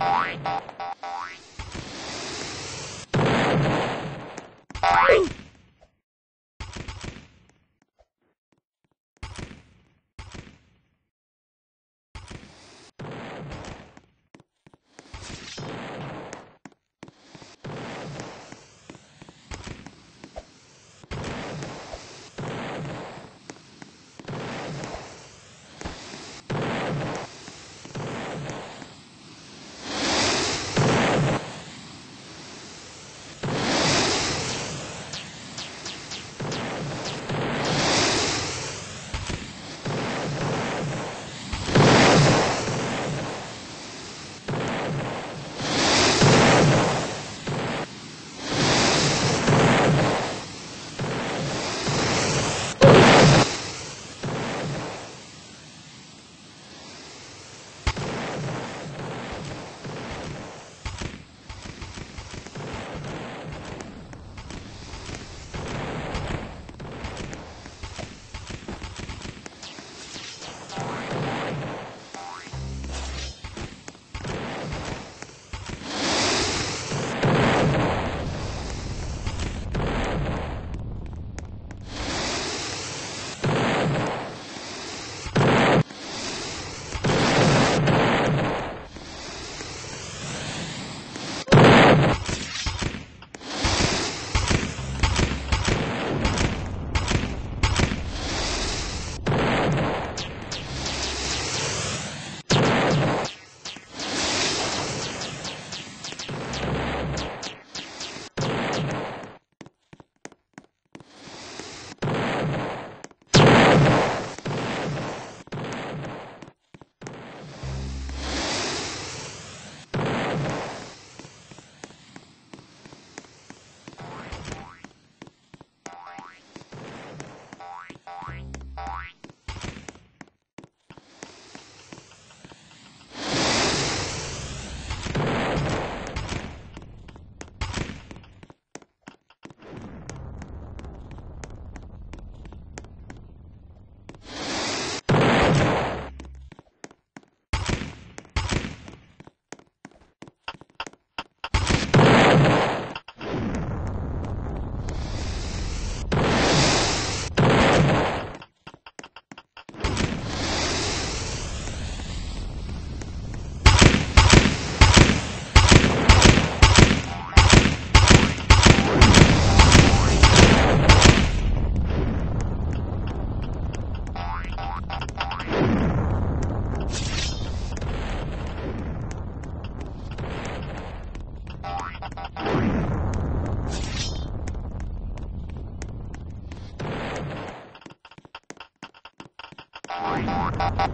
Bye.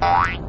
Bye.